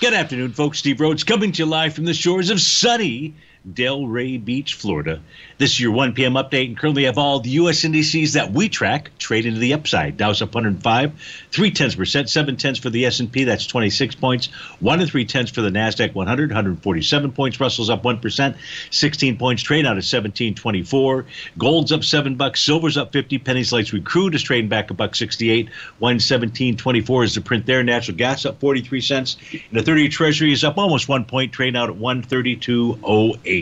Good afternoon, folks. Steve Rhodes coming to you live from the shores of sunny Delray Beach, Florida. This is your 1 p.m. update, and currently have all the U.S. indices that we track trade into the upside. Dow's up 105, three tenths percent, seven tenths for the S&P. That's 26 points. One and three tenths for the Nasdaq 100, 147 points. Russell's up one percent, 16 points. Trade out of 1724. Gold's up seven bucks. Silver's up 50 pennies. Lights crude is trading back a buck 68. 117.24 is the print there. Natural gas up 43 cents. And the 30-year Treasury is up almost one point. Trading out at 132.08.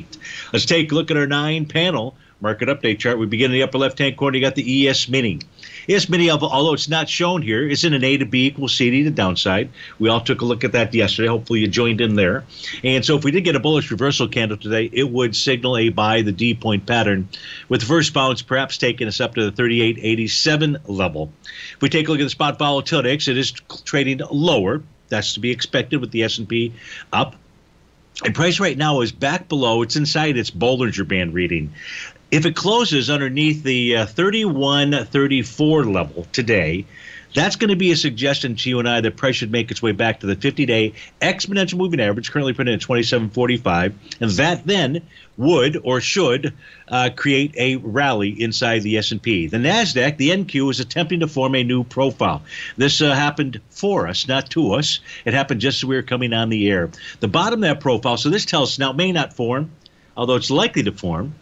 Let's take a look at our nine panel market update chart. We begin in the upper left hand corner. You got the ES Mini. ES Mini, although it's not shown here, is in an A to B equals C to the downside. We all took a look at that yesterday. Hopefully you joined in there. And so if we did get a bullish reversal candle today, it would signal a buy the D point pattern, with the first bounce perhaps taking us up to the 38.87 level. If we take a look at the spot volatility, it is trading lower. That's to be expected with the S&P up and price right now is back below. It's inside its Bollinger Band reading. If it closes underneath the uh, 31 34 level today, that's going to be a suggestion to you and I that price should make its way back to the 50-day exponential moving average, currently printed at 27.45, and that then would or should uh, create a rally inside the S&P. The Nasdaq, the NQ, is attempting to form a new profile. This uh, happened for us, not to us. It happened just as we were coming on the air. The bottom of that profile. So this tells us now it may not form, although it's likely to form.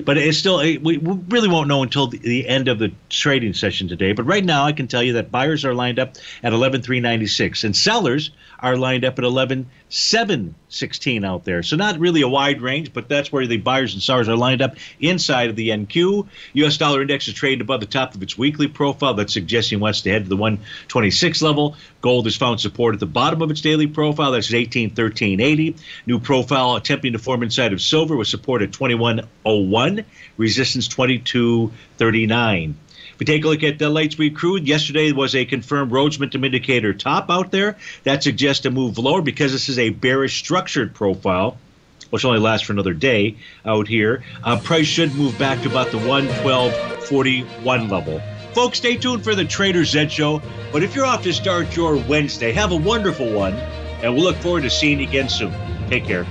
But it's still, we really won't know until the end of the trading session today. But right now, I can tell you that buyers are lined up at 11,396 and sellers are lined up at 11,716 out there. So not really a wide range, but that's where the buyers and sellers are lined up inside of the NQ. U.S. dollar index is trading above the top of its weekly profile. That's suggesting wants to head to the 126 level. Gold has found support at the bottom of its daily profile. That's at 1813.80. New profile attempting to form inside of silver with support at 2101. Resistance 2239. We take a look at the light sweet crude, yesterday was a confirmed Momentum Indicator top out there. That suggests a move lower because this is a bearish structured profile which only lasts for another day out here. Uh, price should move back to about the 112.41 level. Folks, stay tuned for the Trader's Edge Show. But if you're off to start your Wednesday, have a wonderful one, and we'll look forward to seeing you again soon. Take care.